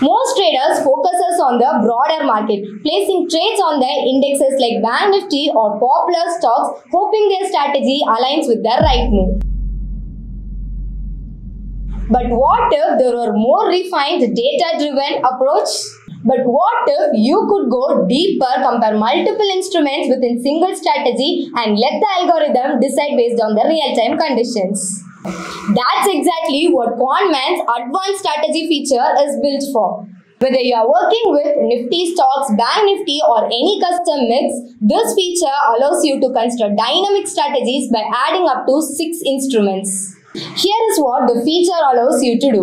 Most traders focuses on the broader market, placing trades on the indexes like Bank Nifty or popular stocks, hoping their strategy aligns with the right move. But what if there were more refined data-driven approach? But what if you could go deeper, compare multiple instruments within single strategy and let the algorithm decide based on the real-time conditions? That's exactly what Quantman's advanced strategy feature is built for. Whether you are working with Nifty stocks, Bank Nifty or any custom mix, this feature allows you to construct dynamic strategies by adding up to 6 instruments. Here is what the feature allows you to do.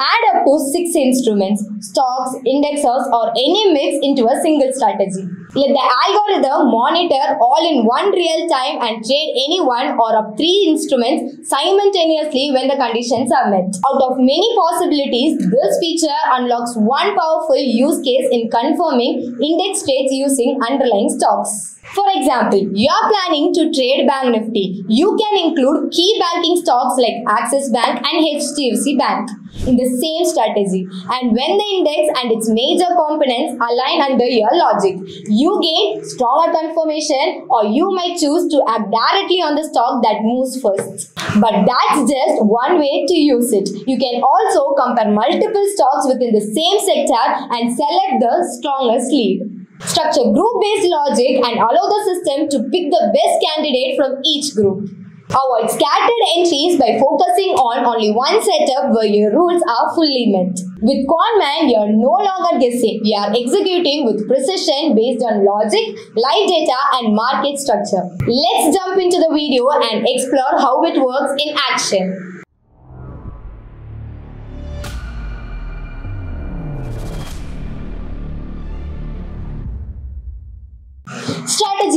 Add up to 6 instruments, stocks, indexers or any mix into a single strategy. Let the algorithm monitor all in one real time and trade any one or up three instruments simultaneously when the conditions are met. Out of many possibilities, this feature unlocks one powerful use case in confirming index trades using underlying stocks. For example, you are planning to trade Bank Nifty. You can include key banking stocks like Axis Bank and HDFC Bank in the same strategy. And when the index and its major components align under your logic, you gain stronger confirmation or you might choose to act directly on the stock that moves first. But that's just one way to use it. You can also compare multiple stocks within the same sector and select the strongest lead. Structure group-based logic and allow the system to pick the best candidate from each group. Avoid scattered entries by focusing on only one setup where your rules are fully met. With Quantman, you are no longer guessing. You are executing with precision based on logic, live data and market structure. Let's jump into the video and explore how it works in action.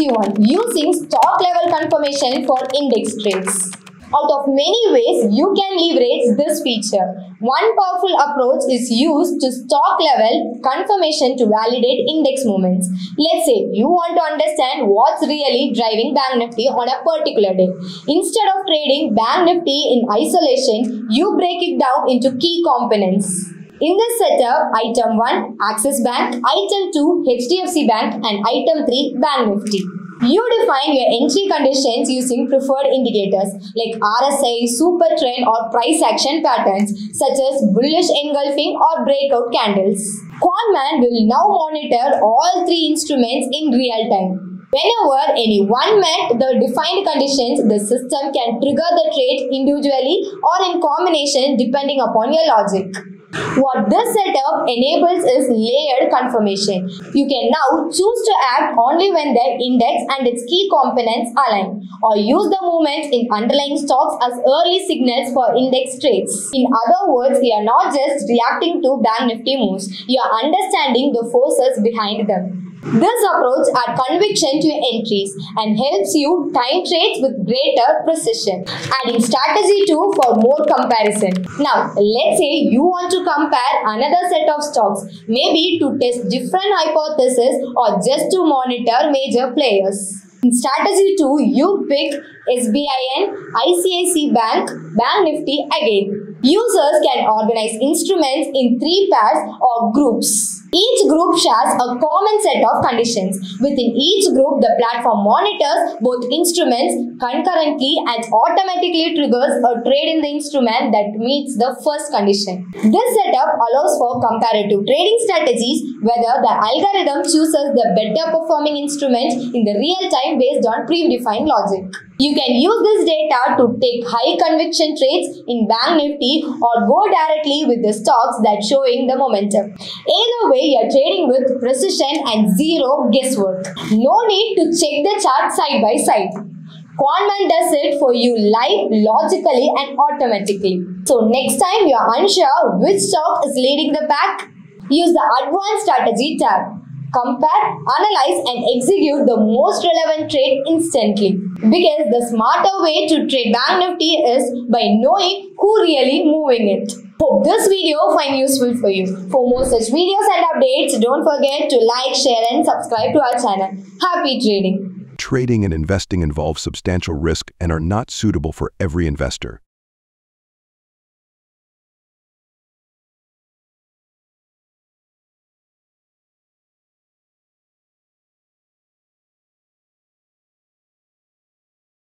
1 Using stock level confirmation for index trades. Out of many ways you can leverage this feature. One powerful approach is used to stock level confirmation to validate index movements. Let's say you want to understand what's really driving Bank Nifty on a particular day. Instead of trading Bank Nifty in isolation, you break it down into key components. In this setup, item 1 Axis Bank, item 2 HDFC Bank and item 3 Bank Nifty. You define your entry conditions using preferred indicators like RSI, super trend or price action patterns such as bullish engulfing or breakout candles. Quantman will now monitor all three instruments in real time. Whenever any one met the defined conditions, the system can trigger the trade individually or in combination depending upon your logic. What this setup enables is layered confirmation. You can now choose to act only when the index and its key components align or use the movements in underlying stocks as early signals for index trades. In other words, you are not just reacting to Bank Nifty moves, you are understanding the forces behind them. This approach adds conviction to your entries and helps you time trades with greater precision, adding strategy 2 for more comparison. Now, let's say you want to compare another set of stocks, maybe to test different hypotheses or just to monitor major players. In strategy 2, you pick SBIN, ICICI Bank, Bank Nifty again. Users can organize instruments in three pairs or groups. Each group shares a common set of conditions. Within each group, the platform monitors both instruments concurrently and automatically triggers a trade in the instrument that meets the first condition. This setup allows for comparative trading strategies whether the algorithm chooses the better performing instrument in the real time based on predefined logic. You can use this data to take high conviction trades in Bank Nifty or go directly with the stocks that showing the momentum. Either way, you are trading with precision and zero guesswork. No need to check the chart side by side. Quantman does it for you live, logically and automatically. So next time you are unsure which stock is leading the pack, use the Advanced Strategy tab compare, analyze and execute the most relevant trade instantly. Because the smarter way to trade Bank Nifty is by knowing who really moving it. Hope this video find useful for you. For more such videos and updates, don't forget to like, share and subscribe to our channel. Happy trading! Trading and investing involve substantial risk and are not suitable for every investor.